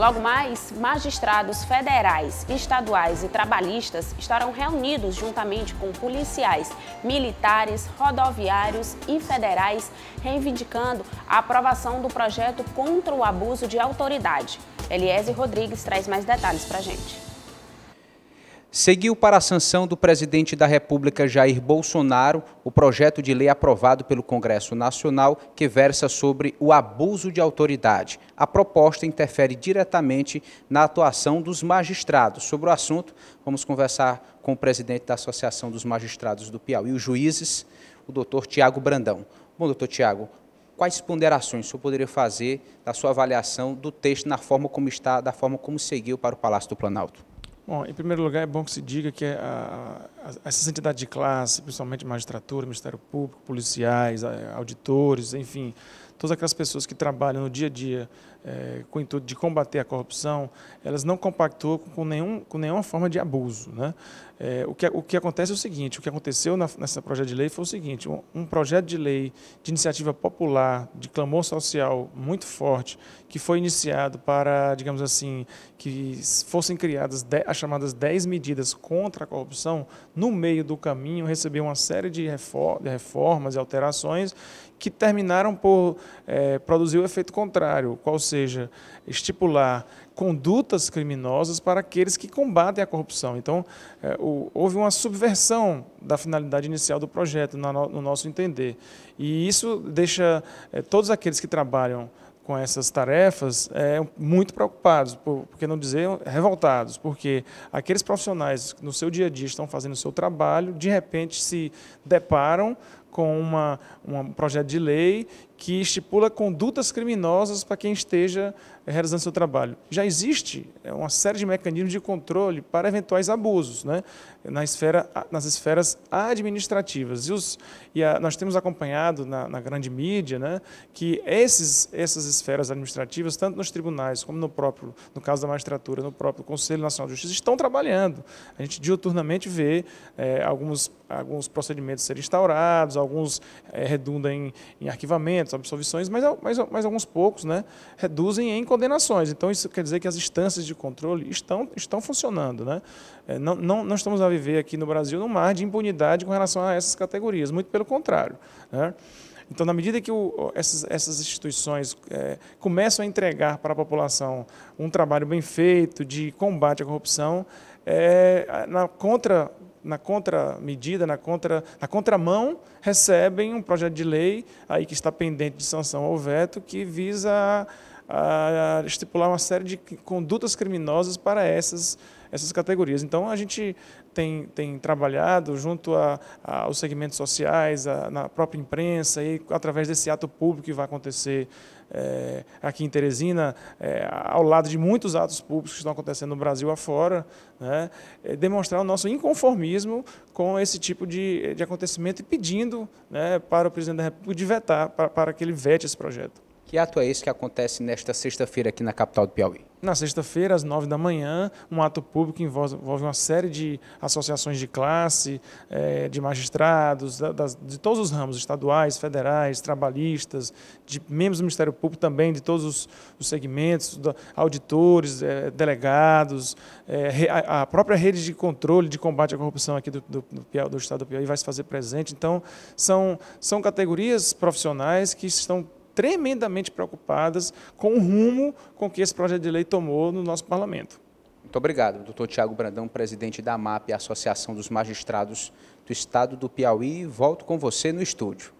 Logo mais, magistrados federais, estaduais e trabalhistas estarão reunidos juntamente com policiais, militares, rodoviários e federais, reivindicando a aprovação do projeto contra o abuso de autoridade. Eliese Rodrigues traz mais detalhes para a gente seguiu para a sanção do presidente da República Jair Bolsonaro o projeto de lei aprovado pelo Congresso Nacional que versa sobre o abuso de autoridade. A proposta interfere diretamente na atuação dos magistrados. Sobre o assunto, vamos conversar com o presidente da Associação dos Magistrados do Piauí, os juízes, o doutor Tiago Brandão. Bom, doutor Tiago, quais ponderações o senhor poderia fazer da sua avaliação do texto na forma como está, da forma como seguiu para o Palácio do Planalto? Bom, em primeiro lugar, é bom que se diga que a, a, essas entidades de classe, principalmente magistratura, Ministério Público, policiais, auditores, enfim, todas aquelas pessoas que trabalham no dia a dia é, com o intuito de combater a corrupção, elas não compactuam com, nenhum, com nenhuma forma de abuso. Né? É, o, que, o que acontece é o seguinte, o que aconteceu na, nessa projeto de lei foi o seguinte, um, um, projeto de lei de iniciativa popular, de clamor social muito forte, que foi iniciado para, digamos assim, que fossem criadas as chamadas 10 medidas contra a corrupção, no meio do caminho recebeu uma série de, reformas e alterações que terminaram por é, produzir o efeito contrário, qual seja, estipular condutas criminosas para aqueles que combatem a corrupção. Então, é, o, houve uma subversão da finalidade inicial do projeto, no, no nosso entender. E isso deixa é, todos aqueles que trabalham com essas tarefas é, muito preocupados, por, porque não dizer revoltados, porque aqueles profissionais que no seu dia a dia estão fazendo o seu trabalho, de repente se deparam com uma, um projeto de lei que estipula condutas criminosas para quem esteja realizando seu trabalho. Já existe é, uma série de mecanismos de controle para eventuais abusos né, na esfera, nas esferas administrativas. E, os, e a, nós temos acompanhado na, na, grande mídia né, que esses, essas esferas administrativas, tanto nos tribunais como no próprio, no caso da magistratura, no próprio Conselho Nacional de Justiça, estão trabalhando. A gente diuturnamente vê é, alguns, alguns procedimentos serem instaurados, alguns é, redundam em, em arquivamentos, absolvições, mas, mas, mas alguns poucos né, reduzem em condenações. Então, isso quer dizer que as instâncias de controle estão, estão funcionando. Né? É, não, não, não estamos a viver aqui no Brasil num mar de impunidade com relação a essas categorias, muito pelo contrário. Né? Então, na medida que o, essas, essas, instituições é, começam a entregar para a população um trabalho bem feito de combate à corrupção, é, na contra na contramedida, na, contra, na contramão, recebem um projeto de lei aí que está pendente de sanção ao veto que visa a estipular uma série de condutas criminosas para essas, essas categorias. Então, a gente tem, tem trabalhado junto a, a, aos segmentos sociais, a, na própria imprensa, e através desse ato público que vai acontecer é, aqui em Teresina, é, ao lado de muitos atos públicos que estão acontecendo no Brasil afora, né, é demonstrar o nosso inconformismo com esse tipo de, de acontecimento e pedindo né, para o presidente da República de vetar, para, para que ele vete esse projeto. Que ato é esse que acontece nesta sexta-feira aqui na capital do Piauí? Na sexta-feira, às nove da manhã, um ato público que envolve, uma série de associações de classe, é, de magistrados, de todos os ramos, estaduais, federais, trabalhistas, de membros do Ministério Público também, de todos os, os segmentos, auditores, é, delegados, é, a, própria rede de controle de combate à corrupção aqui do, do Estado do Piauí vai se fazer presente. Então, são, são categorias profissionais que estão tremendamente preocupadas com o rumo com que esse projeto de lei tomou no nosso parlamento. Muito obrigado, doutor Tiago Brandão, presidente da MAP, Associação dos Magistrados do Estado do Piauí. Volto com você no estúdio.